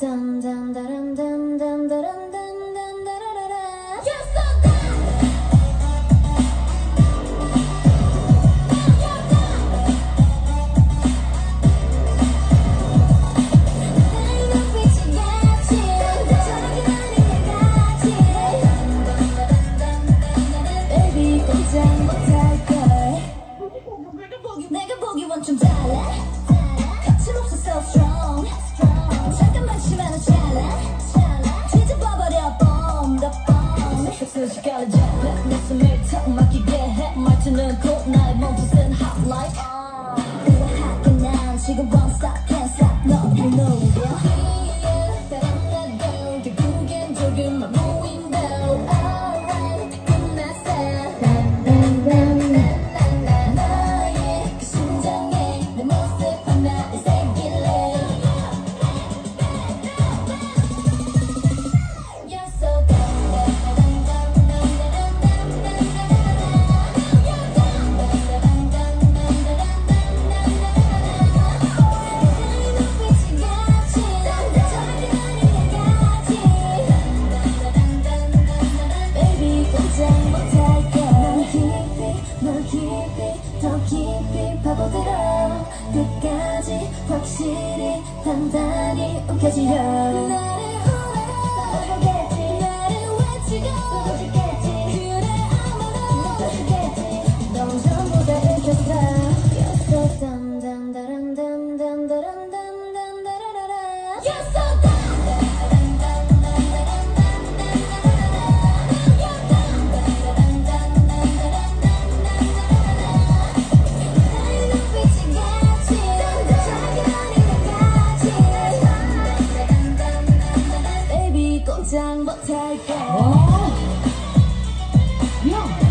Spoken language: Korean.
딴딴따란따 Like, 확실히 단단히 움켜쥐려. 나를 후회하겠지. 나를 보라라. 긴장 못할게 야.